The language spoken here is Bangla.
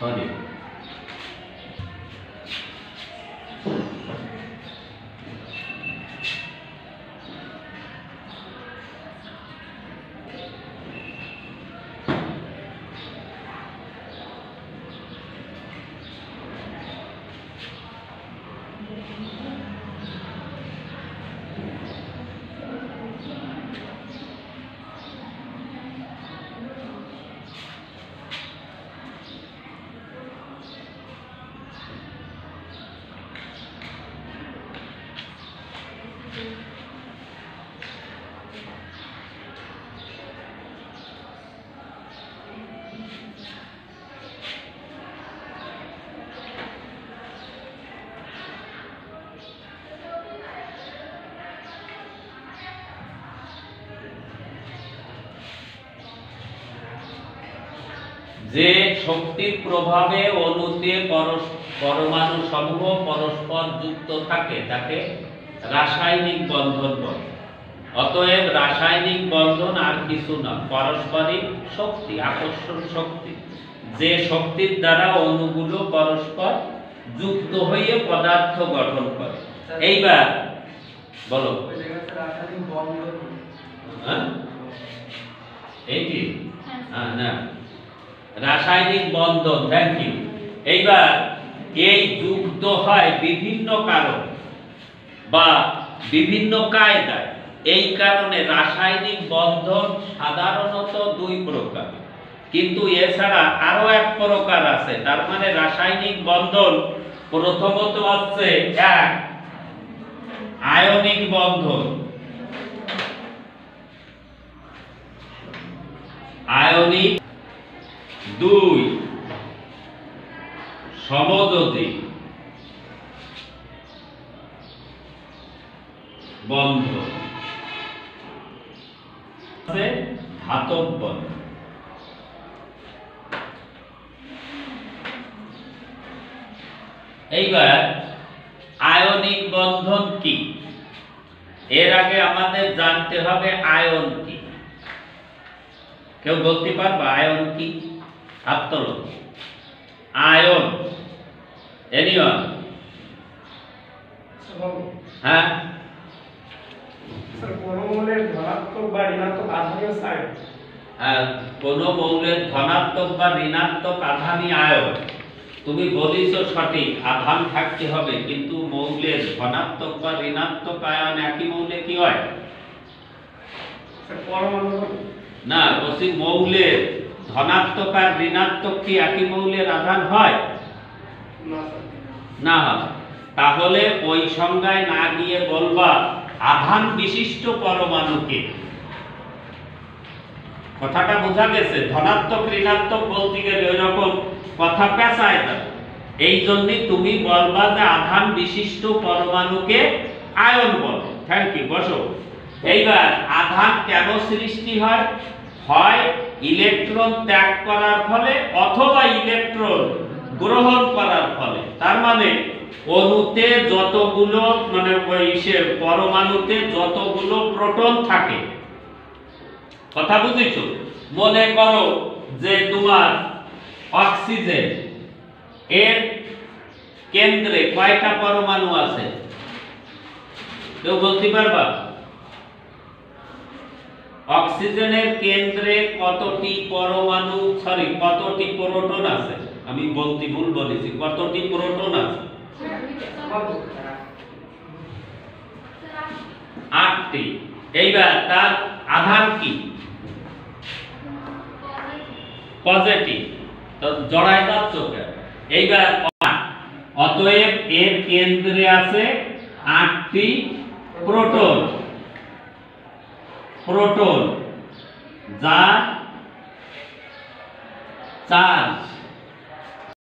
সরি যে শক্তির প্রভাবে পরস- পরমাণু সমূহ পরস্পর যুক্ত থাকে তাকে রাসায়নিক বন্ধন বলে। অতএব রাসায়নিক বন্ধন আর কিছু না, পারস্পরিক শক্তি, আকর্ষণ শক্তি। যে শক্তির দ্বারা অণুগুলো পরস্পর যুক্ত হয়ে পদার্থ গঠন করে। এইবার বলো। হ্যাঁ? এইটি হ্যাঁ না। রাসায়নিক বন্ধন থ্যাংক ইউ এইবার এই যুক্ত হয় বিভিন্ন কারণ। বা বিভিন্ন কায়দায়। এই কারণে রাসায়নিক বন্ধন সাধারণত দুই প্রকার। কিন্তু এছাড়া আরও এক প্রকার আছে, তার মানে রাসায়নিক বন্ধন প্রথমত হচ্ছে এক, আয়নিক বন্ধন। আয়নিক দুই, সমযোজী। বন্ধ। আছে ধাতব বন্ধ। এইবার আয়নিক বন্ধন কি? এর আগে আমাদের জানতে হবে আয়ন কি। কেউ বলতে পারবা আয়ন কি? হাত তোলো আয়ন এনিওয়ান। হ্যাঁ? স্যার কোনো মৌলের ধনাত্মক বা ঋণাত্মক আধানীয় সাইড আর মৌলের ধনাত্মক বা ঋণাত্মক আধানই আয়ন। তুমি বলিস সঠিক আধান থাকতে হবে কিন্তু মৌলের ধনাত্মক বা ঋণাত্মক আয়ন একই মৌলে কি হয়? না বলছি মৌলের ধনাত্মক আর ঋণাত্মক কি একই মৌলের আধান হয়? না তাহলে ওই সংজ্ঞায় না গিয়ে বলবা আধান বিশিষ্ট পরমাণুকে। কথাটা বোঝা গেছে, ধনাত্মক, ঋণাত্মক বলতে গেলে ওই রকম কথা পেঁচায় যাবে এই জন্যই তুমি বলবা যে আধান বিশিষ্ট পরমাণুকে আয়ন বলে। থ্যাংক ইউ বসো। এইবার আধান কেন সৃষ্টি হয়? হয় ইলেকট্রন ত্যাগ করার ফলে অথবা ইলেকট্রন গ্রহণ করার ফলে। তার মানে অণুতে যতগুলো মানে পরমাণুতে যতগুলো প্রোটন থাকে। কথা বুঝেছ? মনে করো যে তোমার অক্সিজেন এর কেন্দ্রে কয়টা পরমাণু আছে? কেউ বলতে পারবা? অক্সিজেনের কেন্দ্রে কতটি পরমাণু সরি কতটি প্রোটন আছে? আমি বলতে ভুল বলেছি, কতটি প্রোটন আছে? আটটি। এইবার তার আধার কি? পজিটিভ তো জড়াই যাচ্ছ এইবার। অতএব এর কেন্দ্রে আছে আটটি প্রোটন। প্রোটন যা চার্জ